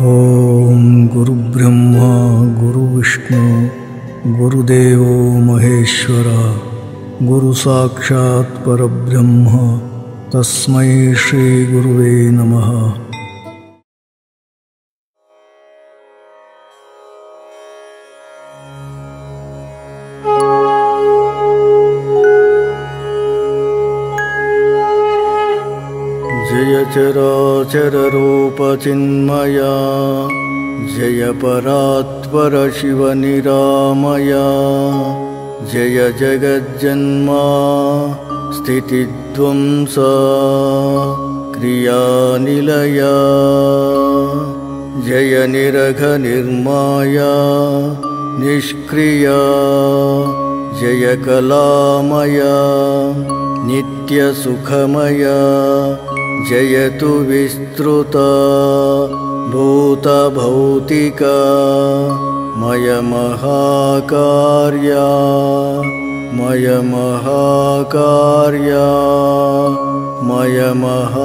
ॐ गुरुब्रह्मा गुरुविष्णु गुरुदेवो महेश्वर गुरुसाक्षात् परब्रह्म तस्मै श्रीगुरुवे चराचररूपचिन्मया जय परात्परशिवनिरामया जय जगज्जन्मा। स्थितिध्वंसा। क्रियानिलया। जय निरघनिर्माया। निष्क्रिया। जय कलामया। नित्यसुखमया जयतु विस्तृता भूतभौतिका मयमहाकार्या मयमहाकार्या मयमहाकार्या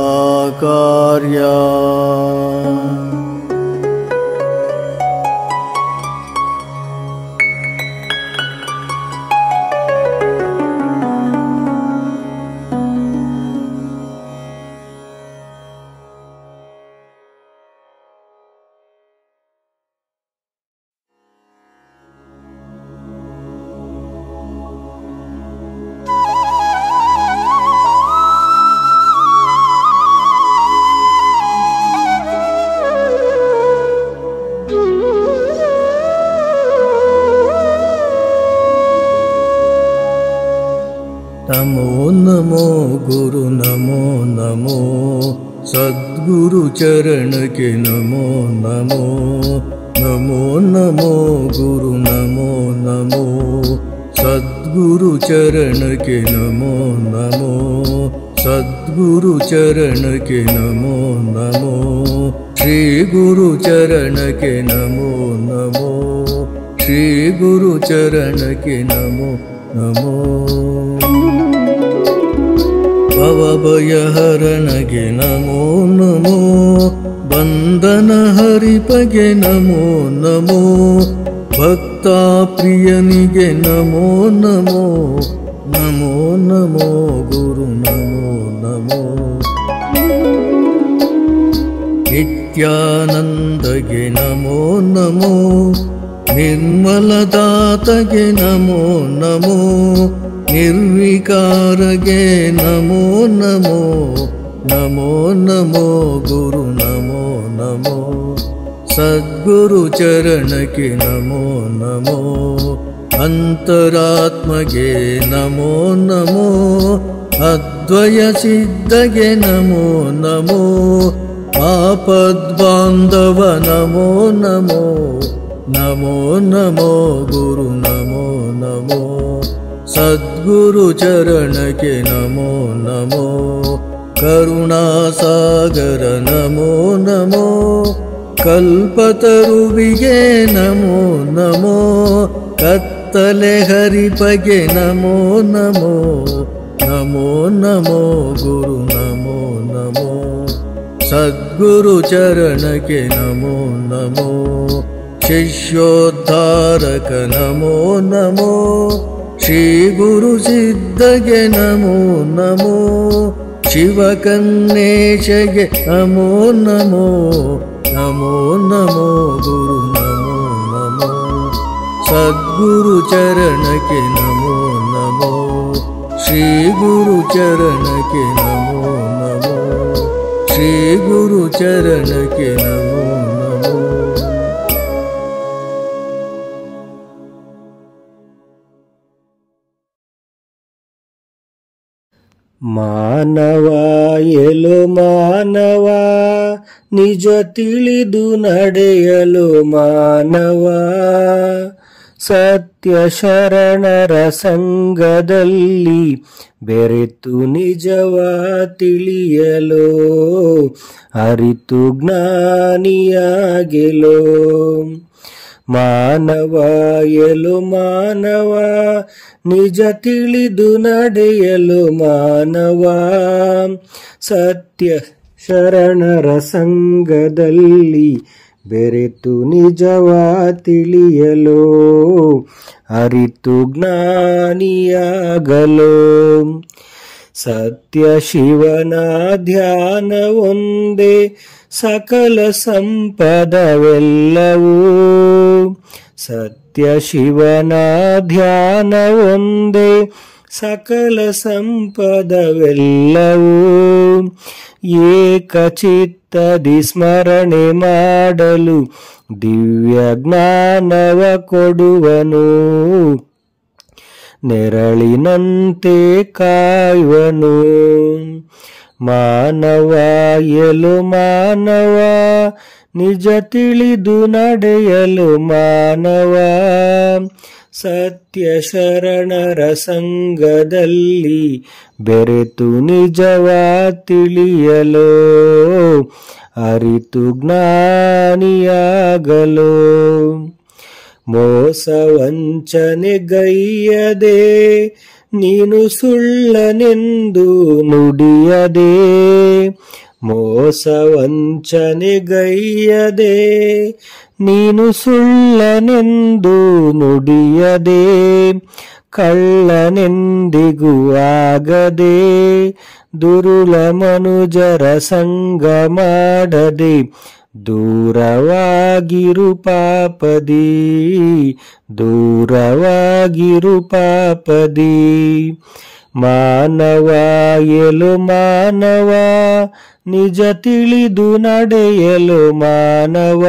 नमो नमो सद्गुरु चरण के नमो नमो नमो नमो गुरु नमो नमो सद्गुरु चरण के नमो नमो सद्गुरु चरण के नमो नमो श्री गुरु चरण के नमो नमो श्री गुरु चरण के नमो नमो ಭವಭಯಹರಣಗೆ ನಮೋ ನಮೋ ಬಂಧನ ಹರಿಪಗೆ ನಮೋ ನಮೋ ಭಕ್ತ ಪ್ರಿಯನಿಗೆ ನಮೋ ನಮೋ ನಮೋ ನಮೋ ಗುರು ನಮೋ ನಮೋ ನಿತ್ಯಾನಂದಗೆ ನಮೋ ನಮೋ ನಿರ್ಮಲದಾತಗೆ निर्विकारगे नमो नमो नमो नमो गुरु नमो नमो। सद्गुरुचरणके नमो नमो अन्तरात्मगे नमो नमो अद्वयसिद्धगे नमो नमो आपद्बान्धव नमो नमो नमो नमो गुरु नमो नमो। सद् गुरुचरणके नमो नमो करुणासागर नमो नमो कल्पतरुविये नमो नमो कत्तले हरिपगे नमो नमो नमो नमो गुरु नमो नमो सद्गुरुचरणके नमो नमो शिष्योद्धारक नमो नमो ಶ್ರೀ ಗುರು ಸಿದ್ಧಗೆ ನಮೋ ನಮೋ ಶಿವಕನ್ನೇಶಗೆ ನಮೋ ನಮೋ ನಮೋ ನಮೋ ಗುರು ನಮೋ ನಮೋ, ಸದ್ಗುರು ಚರಣಕ್ಕೆ ನಮೋ ನಮೋ, ಶ್ರೀ ಗುರು ಚರಣಕ್ಕೆ ನಮೋ ನಮೋ, ಶ್ರೀ ಗುರು ಚರಣಕ್ಕೆ ನಮೋ ನಮೋ ಮಾನವ, ಎಲು ಮಾನವ, ನಿಜ ತಿಳಿದು ನಡೆಯಲು ಮಾನವ. ಸತ್ಯ ಶರಣರ ಸಂಘದಲ್ಲಿ ಬೆರೆತು ನಿಜವ ತಿಳಿಯಲು, ಅರಿತು ಜ್ಞಾನಿಯಾಗೆಲೋ. ಮಾನವ, ಎಲು ಮಾನವ, ನಿಜ ತಿಳಿದು ನಡೆಯಲು ಮಾನವ. ಸತ್ಯ ಶರಣರ ಸಂಘದಲ್ಲಿ ಬೆರೆತು ನಿಜವ ತಿಳಿಯಲು, ಅರಿತು ಜ್ಞಾನಿಯಾಗಲು. ಸತ್ಯ ಶಿವನ ಧ್ಯಾನ ಒಂದೇ ಸಕಲ ಸಂಪದವೆಲ್ಲವೂ. ಸತ್ಯ ಶಿವನ ಧ್ಯಾನ ಒಂದೇ ಸಕಲ ಸಂಪದವೆಲ್ಲವೂ. ಏಕಚಿತ್ತದಿ ಸ್ಮರಣೆ ಮಾಡಲು ದಿವ್ಯ ಜ್ಞಾನವ ಕೊಡುವನು. ನೆರಳಿನಂತೆ ಕಾಯುವನು. ಮಾನವ, ಎಲು ಮಾನವ, ನಿಜ ತಿಳಿದು ನಡೆಯಲು ಮಾನವ. ಸತ್ಯ ಶರಣರ ಸಂಗದಲ್ಲಿ ಬೆರೆತು ನಿಜವ ತಿಳಿಯಲು, ಅರಿತು ಜ್ಞಾನಿಯಾಗಲು. ಮೋಸ ವಂಚನೆ ಗೈಯದೆ ನೀನು ಸುಳ್ಳನೆಂದು ನುಡಿಯದೆ. ಮೋಸ ವಂಚನೆ ಗೈಯದೆ ನೀನು ಸುಳ್ಳನೆಂದು ನುಡಿಯದೆ. ಕಳ್ಳನೆಂದಿಗೂ ಆಗದೆ ದುರುಳ ಮನುಜರ ಸಂಗ ಮಾಡದೆ ದೂರವಾಗಿರು ಪಾಪದಿ ದೂರವಾಗಿರು ಪಾಪದಿ. ಮಾನವ ಎಲು ಮಾನವ, ನಿಜ ತಿಳಿದು ನಡೆಯಲು ಮಾನವ.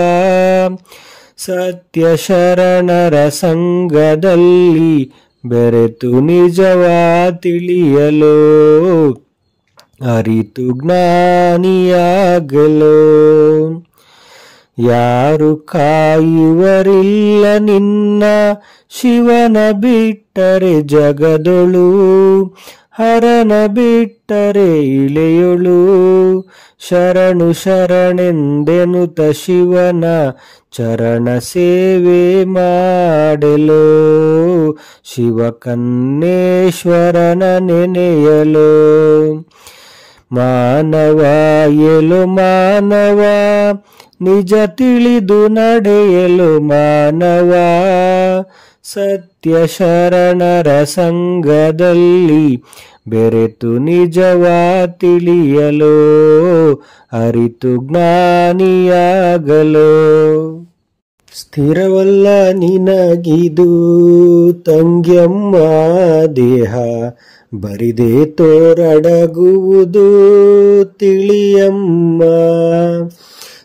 ಸತ್ಯ ಶರಣರ ಸಂಘದಲ್ಲಿ ಬೆರೆತು ನಿಜವ ತಿಳಿಯಲು, ಅರಿತು ಜ್ಞಾನಿಯಾಗಲು. ಯಾರು ಕಾಯುವರಿಲ್ಲ ನಿನ್ನ ಶಿವನ ಬಿಟ್ಟರೆ ಜಗದೊಳು, ಹರನ ಬಿಟ್ಟರೆ ಇಳೆಯೊಳು. ಶರಣು ಶರಣೆಂದೆನುತ ಶಿವನ ಚರಣ ಸೇವೆ ಮಾಡಲು, ಶಿವಕನ್ನೇಶ್ವರನ ನೆನೆಯಲು. ಮಾನವ, ಎಲು ಮಾನವ, ನಿಜ ತಿಳಿದು ನಡೆಯಲು ಮಾನವ. ಸತ್ಯ ಶರಣರ ಸಂಘದಲ್ಲಿ ಬೆರೆತು ನಿಜವ ತಿಳಿಯಲು, ಅರಿತು ಜ್ಞಾನಿಯಾಗಲು. ಸ್ಥಿರವಲ್ಲ ನಿನಗಿದು ತಂಗ್ಯಮ್ಮ ದೇಹ ಬರಿದೆ ತೋರಡಗುವುದು ತಿಳಿಯಮ್ಮ.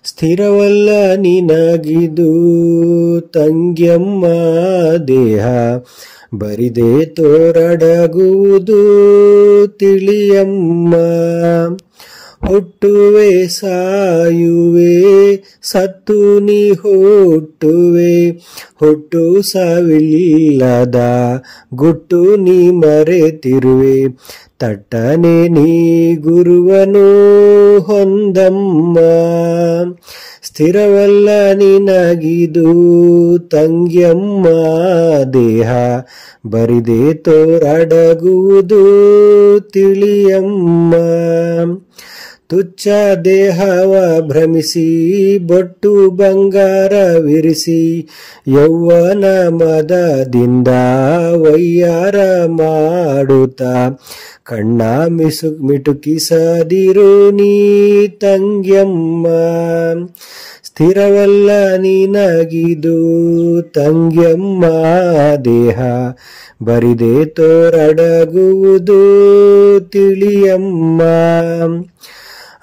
ಸ್ಥಿರವಲ್ಲ ನಿನಗಿದು ತಂಗ್ಯಮ್ಮ ದೇಹ ಬರಿದೆ ತೋರಡಗುವುದು ತಿಳಿಯಮ್ಮ. ಹುಟ್ಟುವೆ ಸಾಯುವೆ ಸತ್ತು ನೀ ಹುಟ್ಟುವೆ. ಹುಟ್ಟು ಸಾವಿಲ್ಲದ ಗುಟ್ಟು ನೀ ಮರೆತಿರುವೆ. ತಟ್ಟನೆ ನೀ ಗುರುವನು ಹೊಂದಮ್ಮ. ಸ್ಥಿರವಲ್ಲ ನಿನಗಿದು ತಂಗ್ಯಮ್ಮ. ದೇಹ ಬರಿದೆ ತೋರಡಗುವುದು ತಿಳಿಯಮ್ಮ. ತುಚ್ಛ ದೇಹವ ಭ್ರಮಿಸಿ, ಬೊಟ್ಟು ಬಂಗಾರವಿರಿಸಿ ಯೌವನ ಮದದಿಂದ ವೈಯಾರ ಮಾಡುತ್ತ. ಕಣ್ಣ ಮಿಸು, ಮಿಟುಕಿಸದಿರು ನೀ ತಂಗ್ಯಮ್ಮ. ಸ್ಥಿರವಲ್ಲ ನಿನಗಿದು ತಂಗ್ಯಮ್ಮ ದೇಹ. ಬರಿದೆ ತೋರಡಗುವುದು ತಿಳಿಯಮ್ಮ.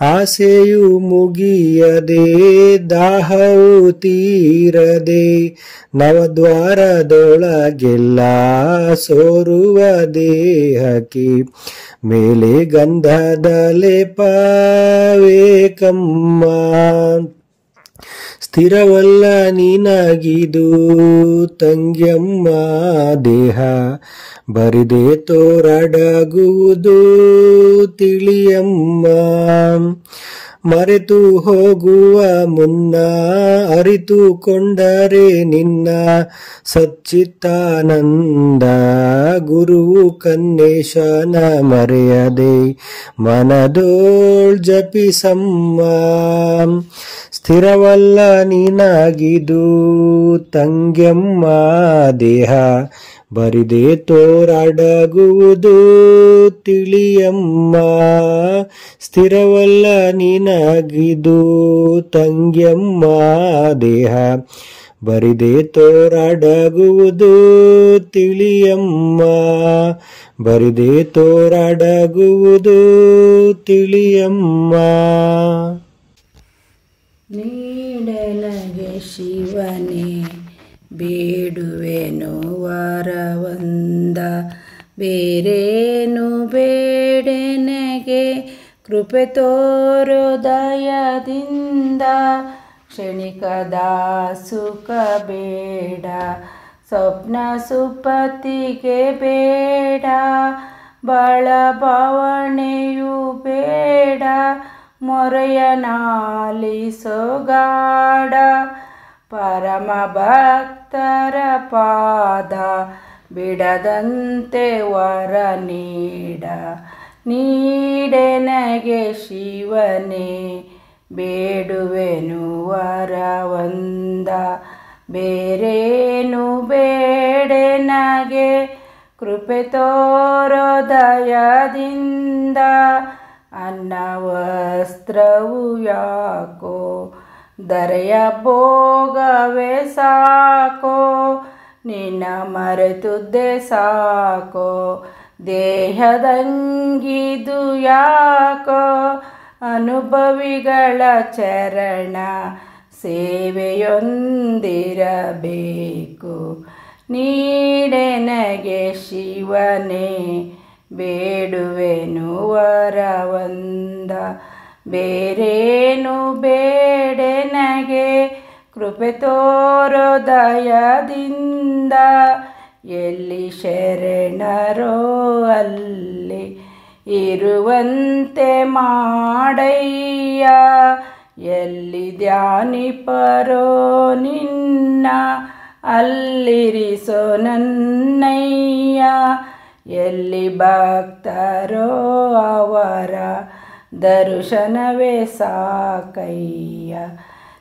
ಆಸೆಯು ಮುಗಿಯದೆ ದಾಹವು ತೀರದೆ ನವದ್ವಾರದೊಳಗೆಲ್ಲ ಸೋರುವ ದೇಹಕ್ಕೆ ಮೇಲೆ ಗಂಧದ ಲೇಪವೇಕಮ್ಮ ಸ್ಥಿರವಲ್ಲ ನೀನಾಗಿದು ತಂಗ್ಯಮ್ಮ ದೇಹ. ಬರಿದೆ ತೋರಡಗುವುದು ತಿಳಿಯಮ್ಮ. ಮರೆತು ಹೋಗುವ ಮುನ್ನ ಅರಿತುಕೊಂಡರೆ ನಿನ್ನ ಸಚ್ಚಿತ್ತಾನಂದ ಗುರುವು ಕನ್ನೇಶನ ಮರೆಯದೆ, ಮನದೋಳ್ ಜಪಿಸಮ್ಮ. ಸ್ಥಿರವಲ್ಲ ನೀನಾಗಿದು ತಂಗ್ಯಮ್ಮ ದೇಹ, ಬರಿದೆ ತೋರಾಡಗುವುದು ತಿಳಿಯಮ್ಮ. ಸ್ಥಿರವಲ್ಲ ನೀನಾಗಿದು ತಂಗ್ಯಮ್ಮ ದೇಹ. ಬರಿದೆ ತೋರಡಗುವುದು ತಿಳಿಯಮ್ಮ. ಬರಿದೆ ತೋರಡಗುವುದು ತಿಳಿಯಮ್ಮ. ನೀಡನಗೆ ಶಿವನೇ, ಬೇಡುವೆನು ವಾರವಂದ, ಬೇರೇನು ಬೇಡೆನಗೆ ಕೃಪೆ ತೋರು ಕ್ಷಣಿಕ ಕ್ಷಣಿಕದ ಸುಖ ಬೇಡ, ಸ್ವಪ್ನ ಸುಪತಿಗೆ ಬೇಡ, ಬಳ ಭಾವಣೆಯು ಬೇಡ, ಮೊರೆಯ ನಾಲಿಸೋಗಾಡ ಪರಮ ಭಕ್ತರ ಪಾದ ಬಿಡದಂತೆ ವರ ನೀಡ. ನೀಡೆನಗೆ ಶಿವನೇ, ಬೇಡುವೆನು ವರವಂದ. ಬೇರೇನು ಬೇಡೆನಗೆ ಕೃಪೆ ತೋರೋದಯದಿಂದ ಅನ್ನ ವಸ್ತ್ರವು ಯಾಕೋ? ದರೆಯ ಭೋಗವೇ ಸಾಕೋ? ನಿನ್ನ ಮರೆತುದ್ದೆ ಸಾಕೋ? ದೇಹದಂಗಿದು ಯಾಕೋ ಅನುಭವಿಗಳ ಚರಣ ಸೇವೆಯೊಂದಿರಬೇಕು. ನೀಡೆನಗೆ ಶಿವನೇ ಬೇಡುವೆನು ವರವಂದ. ಬೇರೇನು ಬೇಡೆನಗೆ ಕೃಪೆ ತೋರೋ ದಯದಿಂದ ಎಲ್ಲಿ ಶರಣರೋ ಅಲ್ಲಿ ಇರುವಂತೆ ಮಾಡಯ್ಯ. ಎಲ್ಲಿ ಧ್ಯಾನಿಪರೋ ನಿನ್ನ, ಅಲ್ಲಿರಿಸೋ ನನ್ನಯ್ಯ. ಎಲ್ಲಿ ಭಕ್ತರೋ ಅವರ ದರ್ಶನವೇ ಸಾಕಯ್ಯ.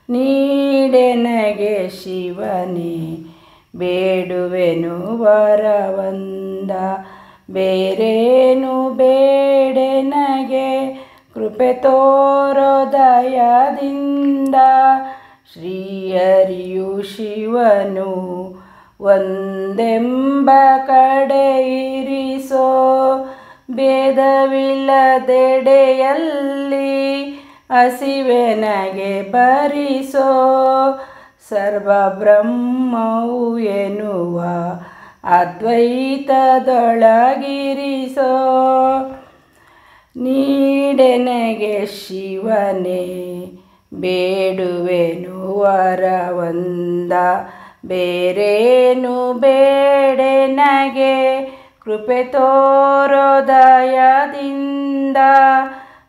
ನೀಡೆನಗೆ ಶಿವನೇ ಬೇಡುವೆನು ವರವಂದ ಬೇರೇನು ಬೇಡೆನಗೆ ಕೃಪೆ ತೋರೋ ದಯದಿಂದ. ಶ್ರೀಹರಿಯು ಶಿವನು, ಒಂದೆಂಬ ಕಡೆ ಇರಿಸೋ. ಭೇದವಿಲ್ಲದೆಡೆಯಲ್ಲಿ ಹಸಿವೆನಗೆ ಭರಿಸೋ. ಸರ್ವ ಬ್ರಹ್ಮವು ಎನ್ನುವ ಅದ್ವೈತದೊಳಗಿರಿಸೋ. ನೀಡೆನಗೆ ಶಿವನೇ ಬೇಡುವೆನು ವರವಂದ ಬೇರೇನು ಬೇಡೆನಗೆ ಕೃಪೆ ತೋರೋದಯದಿಂದ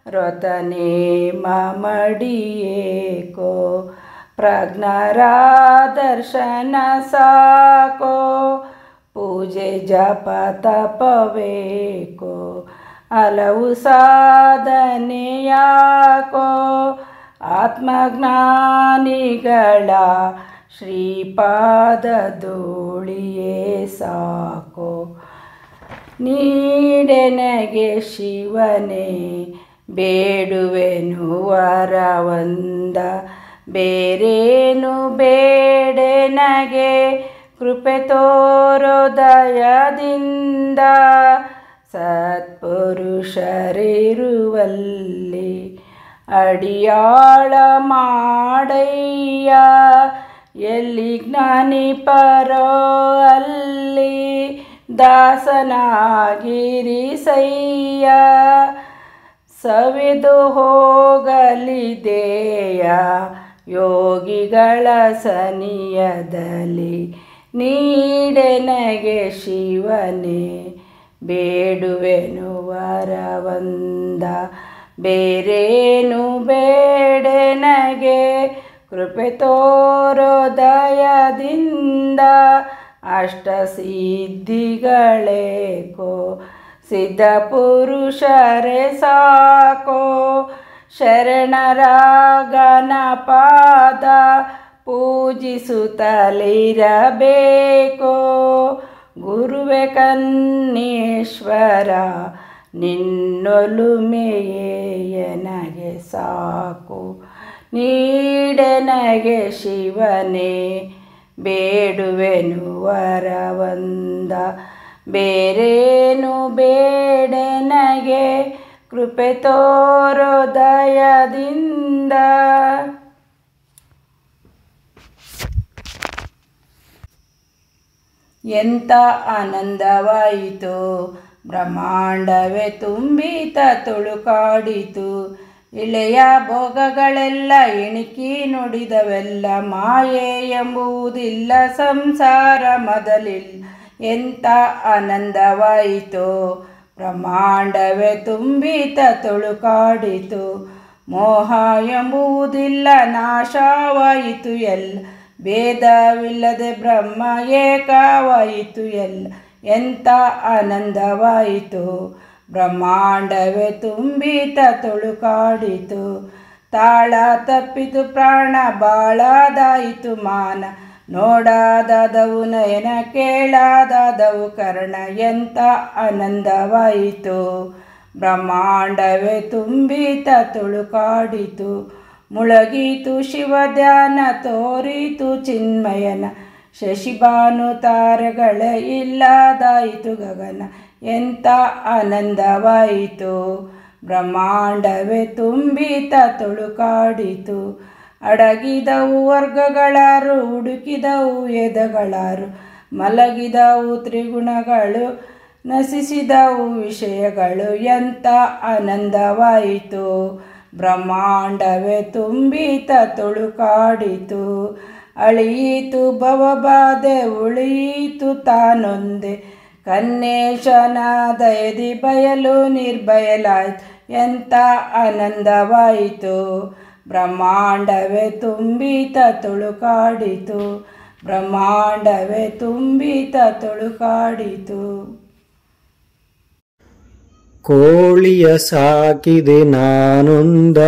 ರೊತನೇ ಮಡಿಯೇಕೋ ಪ್ರಜ್ಞರ ದರ್ಶನ ಸಾಕೋ, ಪೂಜೆ ಜಪ ತಪವೇಕೋ, ಹಲವು ಸಾಧನೆಯಾಕೋ ಆತ್ಮಜ್ಞಾನಿಗಳ ಶ್ರೀಪಾದ ಧೂಳಿಯೇ ಸಾಕೋ. ನೀಡೆನಗೆ ಶಿವನೇ, ಬೇಡುವೆನು ವರವಂದ ಬೇರೇನು ಬೇಡೆನಗೆ ಕೃಪೆ ತೋರೋದಯದಿಂದ ಸತ್ಪುರುಷರಿರುವಲ್ಲಿ ಅಡಿಯಾಳ ಮಾಡಯ್ಯ. ಎಲ್ಲಿ ಜ್ಞಾನಿ ಪರೋ ಅಲ್ಲಿ ದಾಸನಾಗಿರಿಸಯ್ಯ ಸವಿದು ಹೋಗಲಿದೆಯ? ಯೋಗಿಗಳ ಸನಿಯದಲ್ಲಿ ನೀಡೆನಗೆ ಶಿವನೇ ಬೇಡುವೆನು ವರವಂದ ಬೇರೇನು ಬೇಡೆನಗೆ ಕೃಪೆ ತೋರೋದಯದಿಂದ ಅಷ್ಟ ಸಿದ್ಧಿಗಳೇಕೋ ಸಿದ್ಧ ಪುರುಷರೇ ಸಾಕೋ. ಶರಣರಾಗನ ಪಾದ ಪೂಜಿಸುತ್ತಲಿರಬೇಕೋ. ಗುರುವೆ ಕನ್ನೇಶ್ವರ ನಿನ್ನೊಲುಮೆಯೇ ನನಗೆ ಸಾಕು. ನೀಡೆನಗೆ ಶಿವನೇ ಬೇಡುವೆನು ವರವಂದ. ಬೇರೇನು ಬೇಡೆನಗೆ ಕೃಪೆ ತೋರೋ ದಯದಿಂದ. ಎಂಥ ಆನಂದವಾಯಿತು. ಬ್ರಹ್ಮಾಂಡವೇ ತುಂಬಿತ ತುಳುಕಾಡಿತು ಇಳೆಯ ಭೋಗಗಳೆಲ್ಲ ಎಣಿಕಿ ನುಡಿದವೆಲ್ಲ ಮಾಯೆ ಎಂಬುವುದಿಲ್ಲ ಸಂಸಾರ ಮೊದಲಿಲ್ಲ ಎಂಥ ಆನಂದವಾಯಿತು. ಬ್ರಹ್ಮಾಂಡವೇ ತುಂಬಿತ ತುಳುಕಾಡಿತು ಮೋಹ ಎಂಬುವುದಿಲ್ಲ ನಾಶವಾಯಿತು ಎಲ್ಲ ಭೇದವಿಲ್ಲದೆ ಬ್ರಹ್ಮ ಏಕವಾಯಿತು ಎಲ್ಲ ಎಂಥ ಆನಂದವಾಯಿತು. ಬ್ರಹ್ಮಾಂಡವೇ ತುಂಬಿತ ತುಳುಕಾಡಿತು ತಾಳ ತಪ್ಪಿತು ಪ್ರಾಣ ಬಾಳದಾಯಿತು ಮಾನ ನೋಡಾದವು ನಯನ ಕೇಳಾದವು ಕರ್ಣ ಎಂತ ಆನಂದವಾಯಿತು. ಬ್ರಹ್ಮಾಂಡವೇ ತುಂಬಿತ ತುಳುಕಾಡಿತು ಮುಳಗೀತು ಶಿವ ಧ್ಯಾನ ತೋರಿತು ಚಿನ್ಮಯನ. ಶಶಿಭಾನು ತಾರಗಳ ಇಲ್ಲದಾಯಿತು ಗಗನ. ಎಂಥ ಆನಂದವಾಯಿತು. ಬ್ರಹ್ಮಾಂಡವೇ ತುಂಬಿತ ತುಳುಕಾಡಿತು ಅಡಗಿದವು ವರ್ಗಗಳಾರು, ಹುಡುಕಿದವು ಎದಗಳಾರು, ಮಲಗಿದವು ತ್ರಿಗುಣಗಳು, ನಶಿಸಿದವು ವಿಷಯಗಳು. ಎಂಥ ಆನಂದವಾಯಿತು! ಬ್ರಹ್ಮಾಂಡವೇ ತುಂಬಿತ ತುಳುಕಾಡಿತು. ಅಳಿಯಿತು ಭವಬಾಧೆ, ಉಳಿಯಿತು ತಾನೊಂದೆ. ಕನ್ನೇಶನಾದ ದಯದಿ ಬಯಲು ನಿರ್ಬಯಲಾಯ್ತು ಎಂಥ ಆನಂದವಾಯಿತು! ಬ್ರಹ್ಮಾಂಡವೇ ತುಂಬಿತ ತುಳುಕಾಡಿತು, ಬ್ರಹ್ಮಾಂಡವೇ ತುಂಬಿತ ತುಳುಕಾಡಿತು. ಕೋಳಿಯ ಸಾಕಿದೆ ನಾನೊಂದ,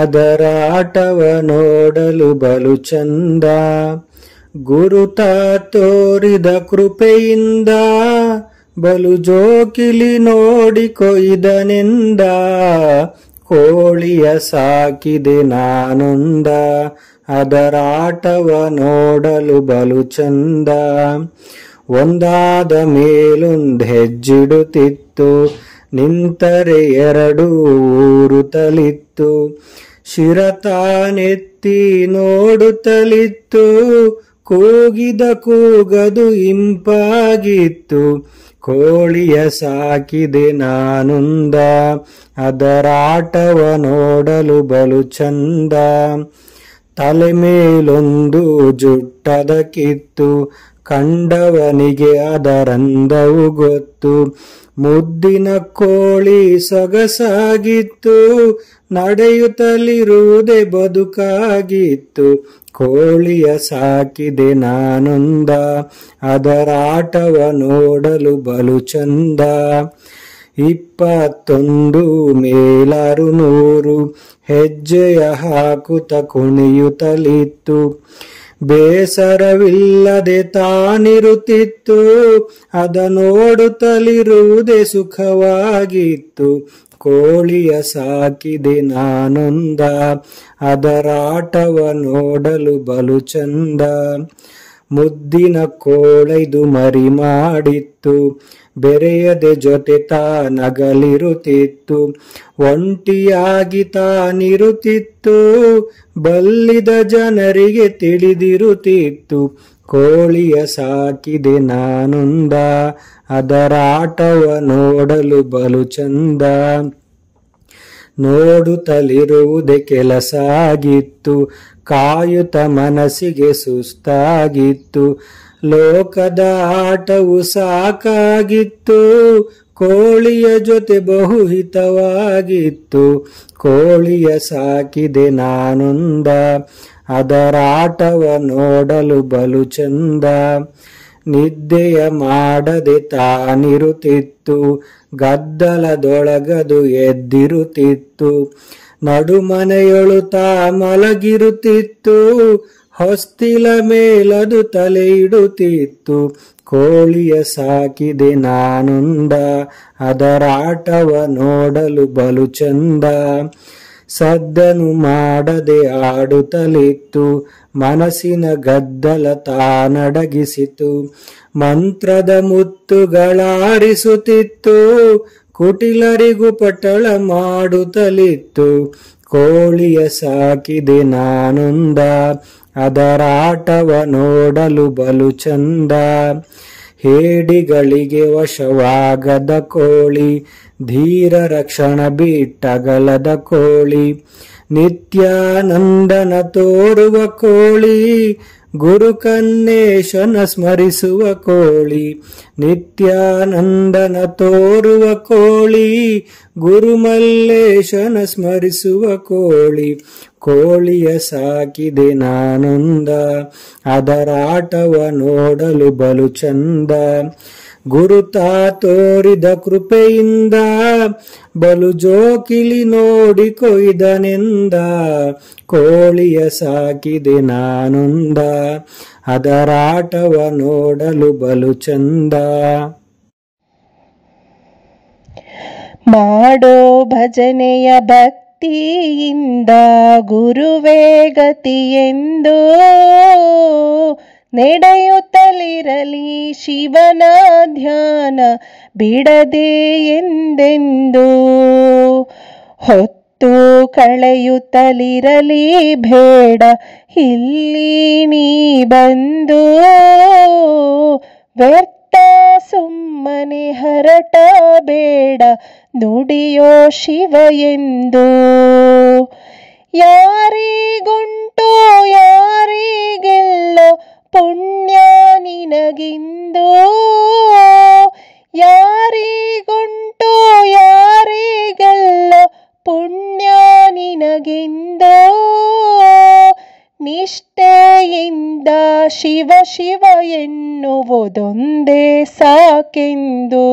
ಅದರ ಆಟವ ನೋಡಲು ಬಲು ಚಂದ. ಗುರುತ ತೋರಿದ ಕೃಪೆಯಿಂದ, ಬಲು ಜೋಕಿಲಿ ನೋಡಿ ಕೊಯ್ದನೆಂದ. ಕೋಳಿಯ ಸಾಕಿದೆ ನಾನೊಂದ, ಅದರಾಟವ ನೋಡಲು ಬಲು ಚಂದ. ಒಂದಾದ ಮೇಲೊಂದು ಹೆಜ್ಜಿಡುತ್ತಿತ್ತು, ನಿಂತರೆ ಎರಡು ಊರುತ್ತಲಿತ್ತು ಶಿರತಾನೆತ್ತಿ ನೋಡುತ್ತಲಿತ್ತು ಕೂಗಿದ ಕೂಗದು ಇಂಪಾಗಿತ್ತು. ಕೋಳಿಯ ಸಾಕಿದೆ ನಾನುಂದ. ಅದರಾಟವ ನೋಡಲು ಬಲು ಚಂದ. ತಲೆ ಮೇಲೊಂದು ಜುಟ್ಟದ ಕಿತ್ತು. ಕಂಡವನಿಗೆ ಅದರಂದವು ಗೊತ್ತು. ಮುದ್ದಿನ ಕೋಳಿ ಸೊಗಸಾಗಿತ್ತು, ನಡೆಯುತ್ತಲಿರುವುದೇ ಬದುಕಾಗಿತ್ತು. ಕೋಳಿಯ ಸಾಕಿದೆ ನಾನೊಂದ, ಅದರ ಆಟವ ನೋಡಲು ಬಲು ಚಂದ. ಇಪ್ಪತ್ತೊಂದು ಮೇಲಾರು ನೂರು ಹೆಜ್ಜೆಯ ಹಾಕುತ್ತ ಕುಣಿಯುತ್ತಲಿತ್ತು. ಬೇಸರವಿಲ್ಲದೆ ತಾನಿರುತ್ತಿತ್ತು ಅದ ನೋಡುತ್ತಲಿರುವುದೇ ಸುಖವಾಗಿತ್ತು. ಕೋಳಿಯ ಸಾಕಿದೆ ನಾನೊಂದ ಅದರಾಟವ ನೋಡಲು ಬಲು ಚಂದ. ಮುದ್ದಿನ ಕೋಳೈದು ಮರಿ ಮಾಡಿತ್ತು. ಬೆರೆಯದೆ ಜೊತೆ ತಾನಗಲಿರುತ್ತಿತ್ತು. ಒಂಟಿಯಾಗಿ ತಾನಿರುತ್ತಿತ್ತು. ಬಲ್ಲಿದ ಜನರಿಗೆ ತಿಳಿದಿರುತ್ತಿತ್ತು. ಕೋಳಿಯ ಸಾಕಿದೆ ನಾನುಂದ. ಅದರ ಆಟವ ನೋಡಲು ಬಲು ಚಂದ. ನೋಡುತ್ತಲಿರುವುದೇ ಕೆಲಸ ಆಗಿತ್ತು ಕಾಯುತ್ತ ಮನಸ್ಸಿಗೆ ಸುಸ್ತಾಗಿತ್ತು. ಲೋಕದ ಆಟವು ಸಾಕಾಗಿತ್ತು, ಕೋಳಿಯ ಜೊತೆ ಬಹುಹಿತವಾಗಿತ್ತು. ಕೋಳಿಯ ಸಾಕಿದೆ ನಾನೊಂದ ಅದರಾಟವ ನೋಡಲು ಬಲು ಚಂದ. ನಿದ್ದೆಯ ಮಾಡದೆ ತಾನಿರುತ್ತಿತ್ತು, ಗದ್ದಲದೊಳಗದು ಎದ್ದಿರುತ್ತಿತ್ತು. ನಡುಮನೆಯೊಳು ತಾ ಮಲಗಿರುತ್ತಿತ್ತು ಹೊಸ್ತಿಲ ಮೇಲದು ತಲೆ ಇಡುತ್ತಿತ್ತು. ಕೋಳಿಯ ಸಾಕಿದೆ ನಾನೊಂದ ಅದರಾಟವ ನೋಡಲು ಬಲು ಚಂದ. ಸದ್ದನು ಮಾಡದೆ ಆಡುತ್ತಲಿತ್ತು. ಮನಸ್ಸಿನ ಗದ್ದಲ ತಾನಡಗಿಸಿತು. ಮಂತ್ರದ ಮುತ್ತುಗಳಾರಿಸುತ್ತಿತ್ತು. ಕುಟಿಲರಿಗೂ ಪಟಳ ಮಾಡುತ್ತಲಿತ್ತು. ಕೋಳಿಯ ಸಾಕಿದೆ ನಾನೊಂದ ಅದರಾಟವ ನೋಡಲು ಬಲು ಚಂದ. ಹೇಡಿಗಳಿಗೆ ವಶವಾಗದ ಕೋಳಿ ಧೀರ ರಕ್ಷಣ ಬಿಟ್ಟಗಲದ ಕೋಳಿ ನಿತ್ಯಾನಂದನ ತೋರುವ ಕೋಳಿ ಗುರುಕನ್ನೇಶನ ಸ್ಮರಿಸುವ ಕೋಳಿ, ನಿತ್ಯಾನಂದನ ತೋರುವ ಕೋಳಿ, ಗುರುಮಲ್ಲೇಶನ ಸ್ಮರಿಸುವ ಕೋಳಿ. ಕೋಳಿಯ ಸಾಕಿದೆ ನಾನೊಂದ ಅದರಾಟವ ನೋಡಲು ಬಲು ಚಂದ. ಗುರುತಾ ತೋರಿದ ಕೃಪೆಯಿಂದ ಬಲು ಜೋಕಿಲಿ ನೋಡಿ ಕೊಯ್ದನೆಂದ, ಕೋಳಿಯ ಸಾಕಿದೆ ನಾನೊಂದ, ಅದರಾಟವ ನೋಡಲು ಬಲು ಚಂದ. ಮಾಡೋ ಭಜನೆಯ ಭಕ್ತಿಯಿಂದ ಗುರುವೇ ಗತಿಯೆಂದು ನಡೆಯುತ್ತಲಿರಲಿ ಶಿವನ ಧ್ಯಾನ ಬಿಡದೆ ಎಂದೆಂದು. ಹೊತ್ತು ಕಳೆಯುತ್ತಲಿರಲಿ ಬೇಡ, ಇಲ್ಲಿ ನೀ ಬಂದು ವ್ಯರ್ಥ ಸುಮ್ಮನೆ ಹರಟ ಬೇಡ ನುಡಿಯೋ ಶಿವ ಎಂದು. ಯಾರಿಗುಂಟು ಯಾರಿಗೆಲ್ಲ ಪುಣ್ಯ ನಿನಗಿಂದು. ಯಾರಿಗುಂಟು ಯಾರಿಗಲ್ಲ ಪುಣ್ಯ ನಿನಗಿಂದು. ನಿಷ್ಠೆಯಿಂದ ಶಿವ ಶಿವ ಎನ್ನುವುದೊಂದೇ ಸಾಕೆಂದು.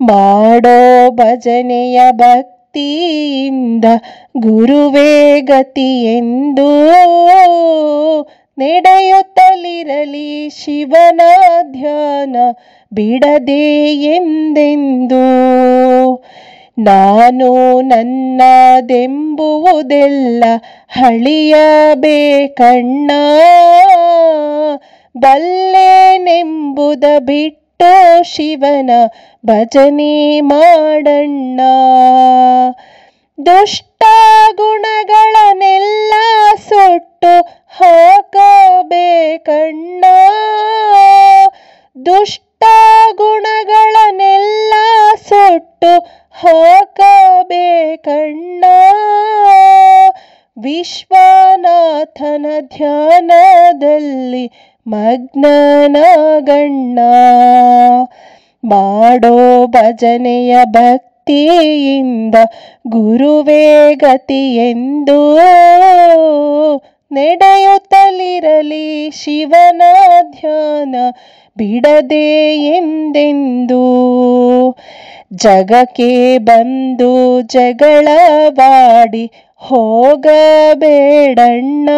ಮಾಡೋ ಭಜನೆಯ ಭಕ್ತಿಯಿಂದ ಗುರುವೇ ಗತಿಯೆಂದು ನಡೆಯುತ್ತಲಿರಲಿ ಶಿವನ ಧ್ಯಾನ ಬಿಡದೆ ಎಂದೆಂದು? ನಾನು ನನ್ನದೆಂಬುವುದೆಲ್ಲ ಹಳಿಯಬೇಕಣ್ಣ ಬಲ್ಲೆನೆಂಬುದ ಬಿಟ್ಟು ಶಿವನ ಭಜನೆ ಮಾಡಣ್ಣ. ದುಷ್ಟ ಗುಣಗಳನ್ನೆಲ್ಲ ಸುಟ್ಟು ಹಾಕಬೇಕಣ್ಣ. ದುಷ್ಟ ಗುಣಗಳನ್ನೆಲ್ಲ ಸುಟ್ಟು ಹಾಕಬೇಕಣ್ಣ. ವಿಶ್ವನಾಥನ ಧ್ಯಾನದಲ್ಲಿ ಮಗ್ನನಾಗಣ್ಣ. ಮಾಡೋ ಭಜನೆಯ ಭಕ್ತಿಯಿಂದ ಗುರುವೇ ಗತಿಯೆಂದು ನಡೆಯುತ್ತಲಿರಲಿ ಶಿವನ ಧ್ಯಾನ ಬಿಡದೆ ಎಂದೆಂದು. ಜಗಕ್ಕೆ ಬಂದು ಜಗಳವಾಡಿ ಹೋಗಬೇಡಣ್ಣ.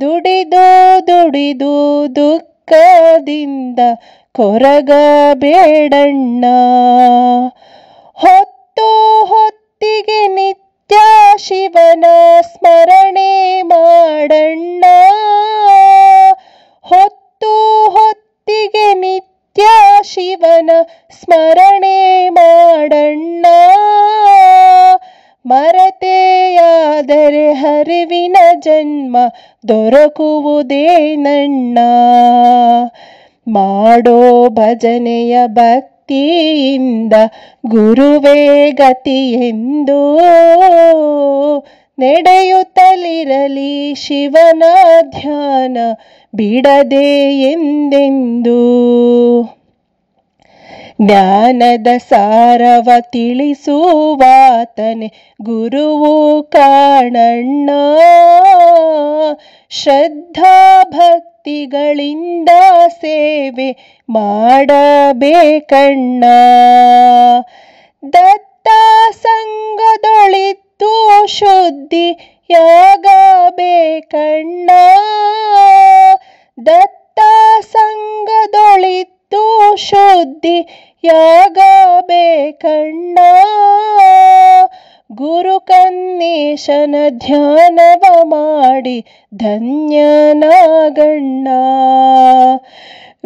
ದುಡಿದು ದುಡಿದು ದುಃಖದಿಂದ ಕೊರಗಬೇಡಣ್ಣ ಹೊತ್ತು ಹೊತ್ತಿಗೆ ನಿತ್ಯ ಶಿವನ ಸ್ಮರಣೆ ಮಾಡಣ್ಣ. ಹೊತ್ತು ಹೊತ್ತಿಗೆ ನಿತ್ಯ ಶಿವನ ಸ್ಮರಣೆ ಮಾಡಣ್ಣ. ಮರತೆಯಾದರೆ ಹರಿವಿನ ಜನ್ಮ ದೊರಕುವುದೇನಣ್ಣ. ಮಾಡೋ ಭಜನೆಯ ಭಕ್ತಿಯಿಂದ ಗುರುವೇ ಗತಿಯೆಂದು ನಡೆಯುತ್ತಲಿರಲಿ ಶಿವನ ಧ್ಯಾನ ಬಿಡದೆ ಎಂದೆಂದು. ಜ್ಞಾನದ ಸಾರವ ತಿಳಿಸುವಾತನೆ ಗುರುವು ಕಾಣಣ್ಣ. ಶ್ರದ್ಧಾ ಭಕ್ತಿಗಳಿಂದ ಸೇವೆ ಮಾಡಬೇಕಣ್ಣ. ದತ್ತ ಸಂಗದೊಳಿತ್ತು ಶುದ್ಧಿಯಾಗಬೇಕಣ್ಣ ದತ್ತ ಸಂಗದೊಳಿತ್ತು ಶುದ್ಧಿಯಾಗಬೇಕಣ್ಣ ಗುರು ಕನ್ನೇಶನ ಧ್ಯಾನವ ಮಾಡಿ ಧನ್ಯನಾಗಣ್ಣ.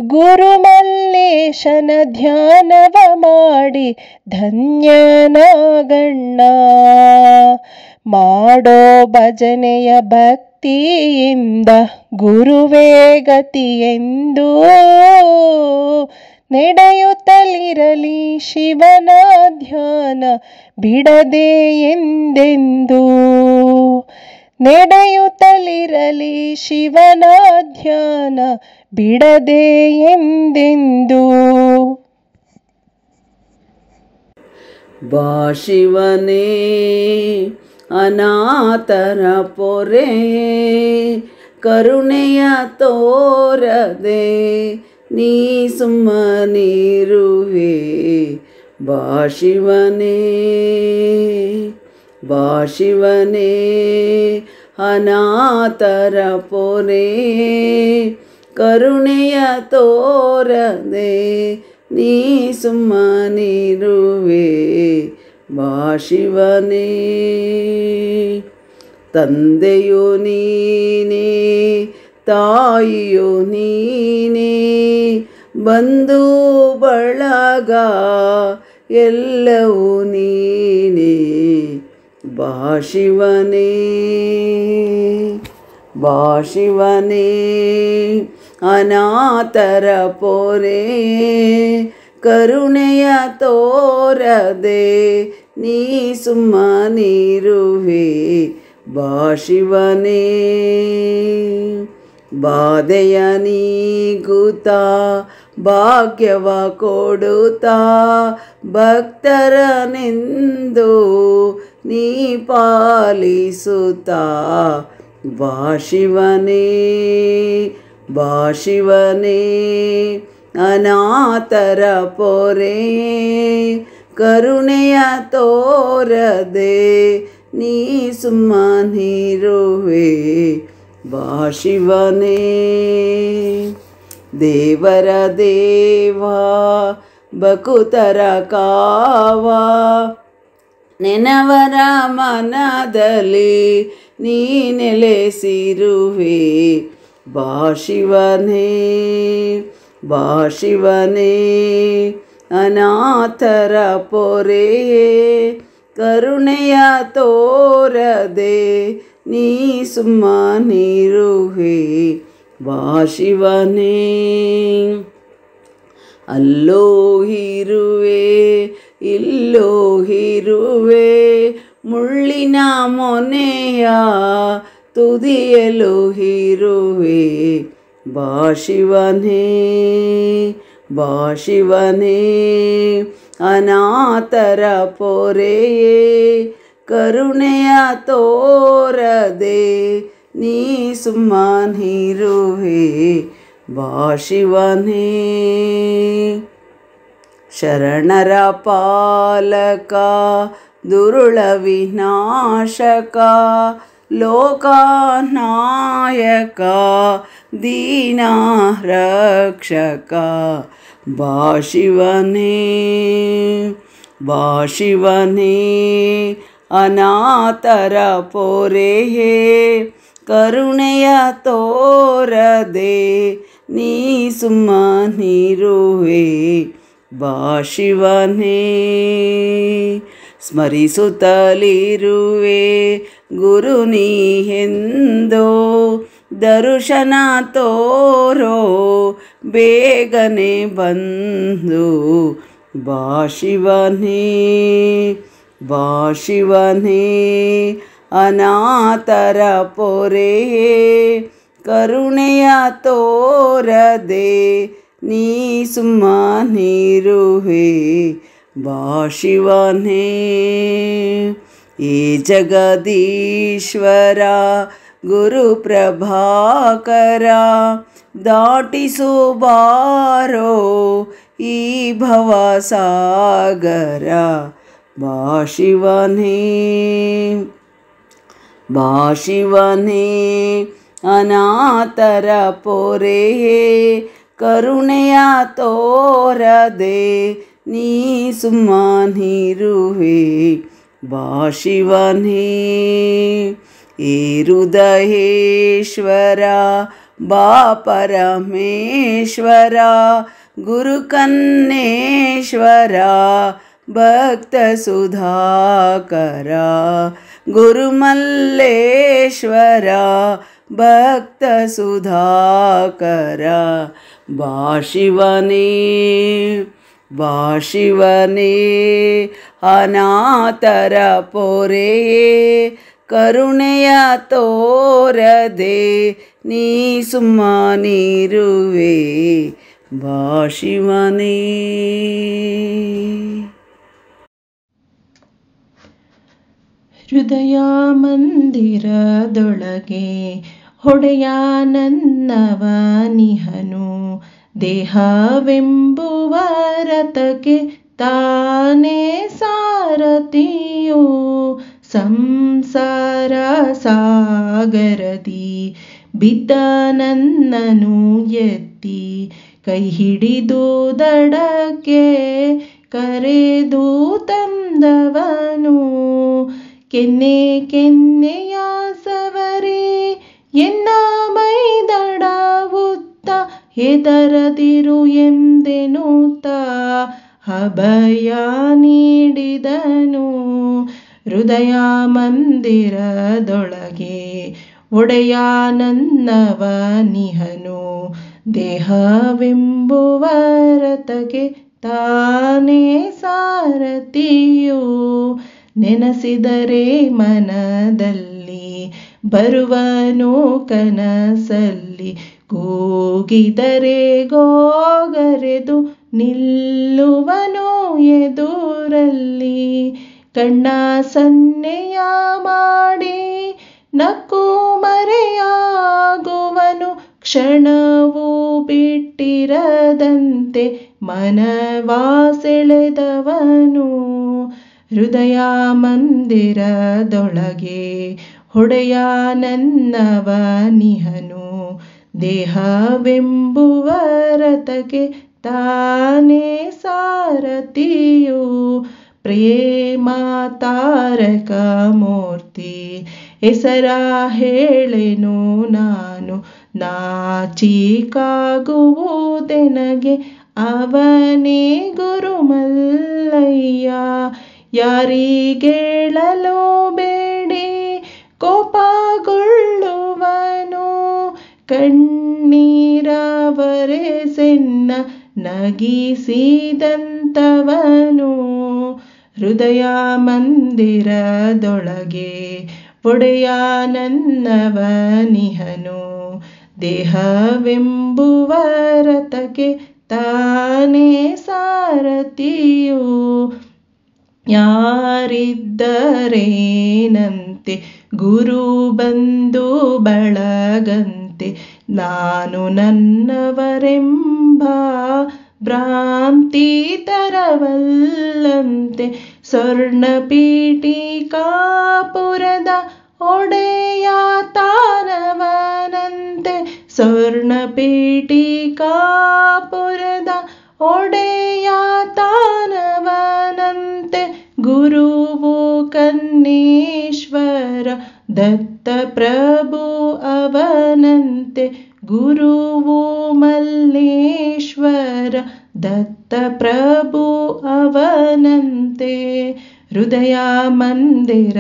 ಗುರು ಮಲ್ಲೇಶನ ಧ್ಯಾನವ ಮಾಡಿ ಧನ್ಯನಾಗಣ್ಣ. ಮಾಡೋ ಭಜನೆಯ ಭಕ್ತಿಯಿಂದ ಗುರುವೇ ಗತಿಯೆಂದು ನಡೆಯುತ್ತಲಿರಲಿ ಶಿವನ ಧ್ಯಾನ ಬಿಡದೆ ಎಂದೆಂದು. ನಡೆಯುತ್ತಲಿರಲಿ ಶಿವನ ಧ್ಯಾನ ಬಿಡದೆ ಎಂದೆಂದು. ಬಾ ಶಿವನೇ ಅನಾಥರ ಪೊರೆ ಕರುಣೆಯ ತೋರದೆ ನೀ ಸುಮ್ಮನಿರುವೆ ಬಾಶಿವನೇ ಬಾಶಿವನೇ ಅನಾಥರ ಪೊರೆ ಕರುಣೆಯ ತೋರದೆ ನೀ ಸುಮ್ಮನಿರುವೆ ಬಾ ಶಿವನೇ, ತಂದೆಯು ನೀನೇ, ತಾಯಿಯು ನೀನೇ, ಬಂಧು ಬಳಗ ಎಲ್ಲವೂ ನೀನೇ. ಬಾ ಶಿವನೇ ಬಾ ಶಿವನೇ, ಅನಾಥರ ಪೊರೆ, ಕರುಣೆಯ ತೋರದೆ ನೀ ಸುಮ್ಮನಿರುವೆ ಬಾ ಶಿವನೇ. ಬಾಧೆಯ ನೀಗುತ್ತ ಭಾಗ್ಯವ ಕೊಡುತ್ತಾ ಭಕ್ತರನೆಂದು ನೀ ಪಾಲಿಸುತ್ತಾ ಬಾ ಶಿವನೇ ಬಾ ಶಿವನೇ, ಅನಾಥರ ಪೊರೆ ಕರುಣೆಯ ತೋರದೆ ನೀ ಸುಮ್ಮನಿರುವೆ ಬಾ ಶಿವನೇ, ದೇವರ ದೇವ ಬಕುತರ ಕಾವ. ನೆನವರ ಮನದಲ್ಲಿ ನೀ ನೆಲೆಸಿರುವೆ. ಬಾ ಶಿವನೇ ಬಾ ಶಿವನೇ ಅನಾಥರ ಪೊರೆಯೇ ಕರುಣೆಯ ತೋರದೆ ನೀ ಸುಮ್ಮನಿರುವೆ ಬಾ ಶಿವನೇ. ಅಲ್ಲೋ ಇರುವೆ, ಇಲ್ಲೋ ಇರುವೆ, ಮುಳ್ಳಿನ ಮೊನೆಯ ತುದಿಯಲು ಇರುವೆ, ಬಾ ಶಿವನೇ. ಬಾ ಶಿವನೇ ಅನಾಥರ ಪೊರೆಯೇ ಕರುಣೆಯ ತೋರದೆ ನೀ ಸುಮ್ಮನಿರುವೆ ಬಾ ಶಿವನೇ ಶರಣರ ಪಾಲಕ ದುರುಳ ವಿನಾಶಕ ಲೋಕನಾಯಕ ದೀನ ರಕ್ಷಕ ಬಾ ಶಿವನೇ ಬಾ ಶಿವನೇ ಅನಾಥರ ಪೊರೆಯೇ ಕರುಣೆಯ ತೋರದೆ ನೀ ಸುಮ್ಮನಿರುವೆ ಬಾ ಶಿವನೇ ಸ್ಮರಿಸುತ್ತಲಿರುವೆ ಗುರು ನೀ ಎಂದೋ ದರ್ಶನ ತೋರೋ ಬೇಗನೆ ಬಂದು ಬಾ ಶಿವನೇ ಬಾ ಶಿವನೇ ಅನಾಥರ ಪೊರೆಯೇ ಕರುಣೆಯ ತೋರದೆ ನೀ ಸುಮ್ಮನಿರುವೆ वा शिवाने ये जगदीश्वरा गुरुप्रभाकरा दाटिसोपारो हि भव सागरा वा शिवने वा शिवने अनातरपो रेः करुणयातो रदे ನೀ ಸುಮ್ಮನಿರುವೆ ಬಾ ಶಿವನೇ ಏ ಹೃದಯೇಶ್ವರ ಬಾ ಪರಮೇಶ್ವರ ಗುರುಕನ್ನೇಶ್ವರ ಭಕ್ತ ಸುಧಾಕರ ಗುರುಮಲ್ಲೇಶ್ವರ ಭಕ್ತ ಸುಧಾಕರ ಬಾ ಶಿವನೇ ಬಾ ಅನಾಥರ ಪೊರೆಯೇ ಕರುಣೆಯ ತೋರದೆ ನೀ ಸುಮ್ಮನಿರುವೆ ಬಾ ಶಿವನೇ. ಹೃದಯ ಮಂದಿರದೊಳಗೆ ಹೊಡೆಯ ನನ್ನವ ನಿಹನು. ದೇಹವೆಂಬುವ ರಥಕ್ಕೆ ತಾನೇ ಸಾರಥಿಯು ಸಂಸಾರ ಸಾಗರದಿ, ಬಿದ್ದ ನನ್ನನು ಎತ್ತಿ ಕೈ ಹಿಡಿದು ದಡಕ್ಕೆ ಕರೆದು ತಂದವನು. ಕೆನ್ನೆ ಕೆನ್ನೆಯ ಹೆದರದಿರು ಎಂದೆನುತ್ತ ಅಭಯ ನೀಡಿದನು. ಹೃದಯ ಮಂದಿರದೊಳಗೆ ಒಡೆಯ ನನ್ನವ ನಿಹನು ದೇಹವೆಂಬುವರತಗೆ ತಾನೇ ಸಾರಥಿಯು. ನೆನೆಸಿದರೆ ಮನದಲ್ಲಿ ಬರುವನು ಕನಸಲ್ಲಿ ಕೂಗಿದರೆ ಗೋಗರೆದು ನಿಲ್ಲುವನು ಎದುರಲ್ಲಿ. ಕಣ್ಣ ಸನ್ನೆಯ ಮಾಡಿ ನಕ್ಕು ಮರೆಯಾಗುವನು. ಕ್ಷಣವೂ ಬಿಟ್ಟಿರದಂತೆ ಮನವಾ ಸೆಳೆದವನು ಹೃದಯ ಮಂದಿರದೊಳಗೆ ಹೊಡೆಯ ನನ್ನವ ನಿಹನು. ದೇಹವೆಂಬುವ ರಥಕ್ಕೆ ತಾನೇ ಸಾರಥಿಯು ಪ್ರೇಮ ತಾರಕ ಮೂರ್ತಿ ಹೆಸರ ಹೇಳೆನು ನಾನು ನಾಚಿಕಾಗುವುದೆನಗೆ ಅವನೇ ಗುರುಮಲ್ಲಯ್ಯ ಯಾರಿಗೇಳಲು ಬೇಡಿ ಕೋಪಗೊಳ್ಳುವನು ಕಣ್ಣೀರವರೆ ಸೆನ್ನ ನಗಿಸಿದಂತವನು. ಹೃದಯ ಮಂದಿರದೊಳಗೆ ಒಡೆಯ ನನ್ನವನಿಹನು. ದೇಹವೆಂಬುವ ರಥಕ್ಕೆ ತಾನೇ ಸಾರಥಿಯು. ಯಾರಿದ್ದರೇನಂತೆ ಗುರು ಬಂದು ಬಳಗಂತೆ ನಾನು ನನ್ನವರೆಂಬ ಭ್ರಾಂತಿ ತರವಲ್ಲಂತೆ ಸ್ವರ್ಣ ಪೀಠಿಕಾಪುರದ ಒಡೆಯ ತಾನವನಂತೆ ಸ್ವರ್ಣ ಪೀಠಿಕಾಪುರದ ಒಡೆಯ ತಾನವನಂತೆ ಗುರುವು ಕನ್ನೇಶ್ವರ ದತ್ತ ಪ್ರಭು ಅವನಂತೆ ಗುರುವು ಮಲ್ಲೇಶ್ವರ ದತ್ತ ಪ್ರಭು ಅವನಂತೆ ಹೃದಯ ಮಂದಿರದೊಳಗೆ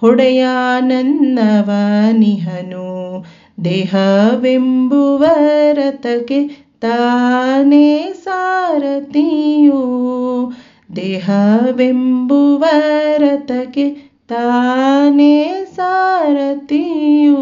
ಹೊಡೆಯ ನನ್ನವ ನಿಹನು ದೇಹವೆಂಬುವ ರಥಕ್ಕೆ ತಾನೇ ಸಾರಥಿಯು ದೇಹವೆಂಬುವ ರಥಕ್ಕೆ ತಾನೇ ಸಾರಥಿಯು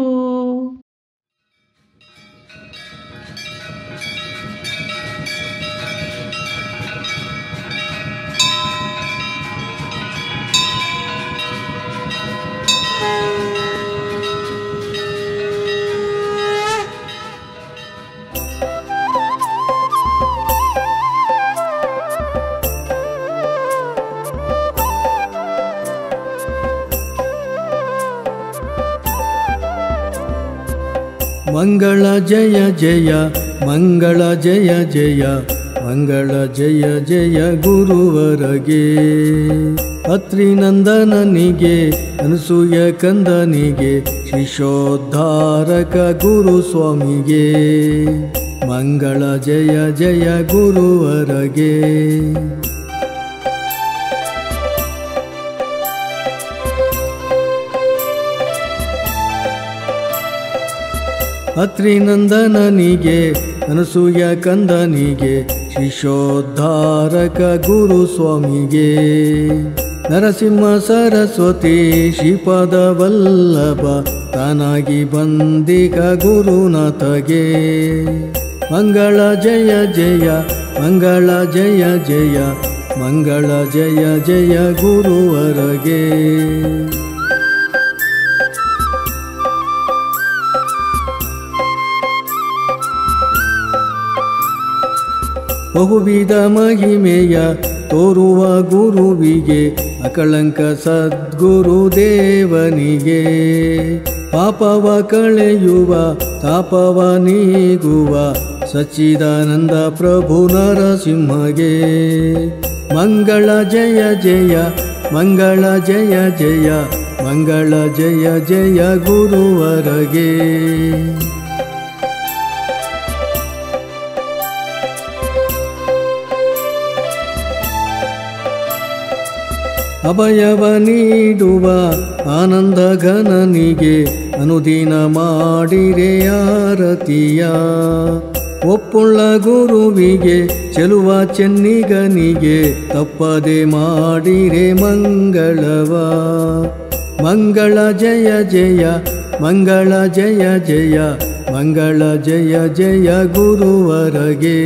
ಮಂಗಳ ಜಯ ಜಯ, ಮಂಗಳ ಜಯ ಜಯ, ಮಂಗಳ ಜಯ ಜಯ ಗುರುವರಗೆ. ಅತ್ರಿನಂದನನಿಗೆ ಅನಸೂಯ ಕಂದನಿಗೆ ಶಿಶೋದ್ಧಾರಕ ಗುರು ಸ್ವಾಮಿಗೆ. ಮಂಗಳ ಜಯ ಜಯ ಗುರುವರಗೆ. ಅತ್ರಿನಂದನನಿಗೆ, ಅನಸೂಯ ಕಂದನಿಗೆ ಶಿಶೋದ್ಧಾರಕ ಗುರು ಸ್ವಾಮಿಗೆ ನರಸಿಂಹ ಸರಸ್ವತಿ ಶ್ರೀಪದ ವಲ್ಲಭ ತಾನಾಗಿ ಬಂದಿಗ ಗುರುನಾಥಗೆ. ಮಂಗಳ ಜಯ ಜಯ, ಮಂಗಳ ಜಯ ಜಯ, ಮಂಗಳ ಜಯ ಜಯ ಗುರುವರಗೆ. ಬಹುವಿಧ ಮಹಿಮೆಯ ತೋರುವ ಗುರುವಿಗೆ ಅಕಳಂಕ ಸದ್ಗುರು ದೇವನಿಗೆ. ಪಾಪವ ಕಳೆಯುವ, ತಾಪವ ನೀಗುವ ಸಚ್ಚಿದಾನಂದ ಪ್ರಭು ನರಸಿಂಹಗೆ. ಮಂಗಳ ಜಯ ಜಯ, ಮಂಗಳ ಜಯ ಜಯ, ಮಂಗಳ ಜಯ ಜಯ ಗುರುವರಗೆ. ಅಭಯವ ನೀಡುವ ಆನಂದ ಘನನಿಗೆ ಅನುದಿನ ಮಾಡಿರೆ ಆರತಿಯ. ಒಪ್ಪುಳ್ಳ ಗುರುವಿಗೆ, ಚೆಲುವ ಚೆನ್ನಿಗನಿಗೆ ತಪ್ಪದೆ ಮಾಡಿರೆ ಮಂಗಳವ. ಮಂಗಳ ಜಯ ಜಯ, ಮಂಗಳ ಜಯ ಜಯ, ಮಂಗಳ ಜಯ ಜಯ ಗುರುವರಗೆ.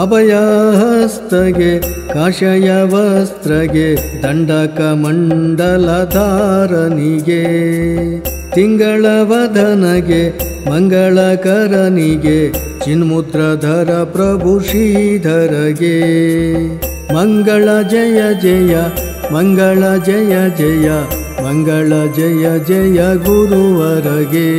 ಅಭಯಹಸ್ತಗೆ ಕಾಶಯ ವಸ್ತ್ರಗೆ, ದಂಡಕ ಮಂಡಲಧಾರನಿಗೆ ತಿಂಗಳ ವದನಗೆ ಮಂಗಳಕರನಿಗೆ ಚಿನ್ಮುದ್ರಧರ ಪ್ರಭು ಶ್ರೀಧರಗೆ. ಮಂಗಳ ಜಯ ಜಯ, ಮಂಗಳ ಜಯ ಜಯ, ಮಂಗಳ ಜಯ ಜಯ ಗುರುವರಗೆ.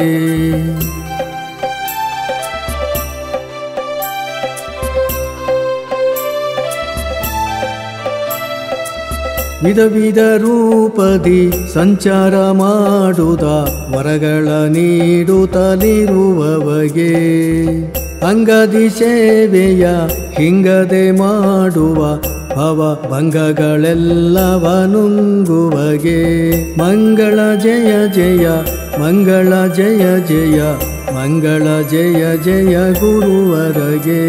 ವಿಧ ವಿಧ ರೂಪದಿ ಸಂಚಾರ ಮಾಡುದ, ವರಗಳ ನೀಡುತ್ತಲಿರುವವಗೆ ಅಂಗದಿ ಸೇವೆಯ ಹಿಂಗದೆ ಮಾಡುವ, ಭವ ಭಂಗಗಳೆಲ್ಲವನುಂಗುವಗೆ. ಮಂಗಳ ಜಯ ಜಯ, ಮಂಗಳ ಜಯ ಜಯ, ಮಂಗಳ ಜಯ ಜಯ ಗುರುವರಗೆ.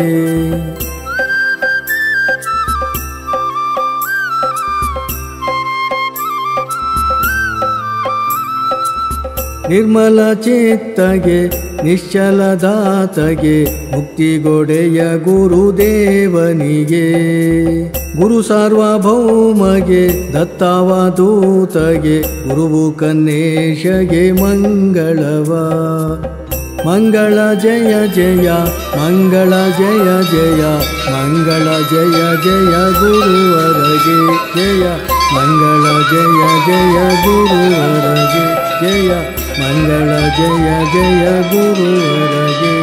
ನಿರ್ಮಲ ಚಿತ್ತಗೆ ನಿಶ್ಚಲದಾತಗೆ ಮುಕ್ತಿಗೊಡೆಯ ಗುರುದೇವನಿಗೆ. ಗುರು ಸಾರ್ವಭೌಮಗೆ, ದತ್ತಾವಧೂತಗೆ, ಗುರುವು ಕನ್ನೇಶಗೆ ಮಂಗಳವ. ಮಂಗಳ ಜಯ ಜಯ, ಮಂಗಳ ಜಯ ಜಯ, ಮಂಗಳ ಜಯ ಜಯ ಗುರುವರಗೆ ಜಯ. ಮಂಗಳ ಜಯ ಜಯ ಗುರುವರಗೆ ಜಯ. ಮಂಗಳ ಜಯ ಜಯ ಗುರುವರಗೆ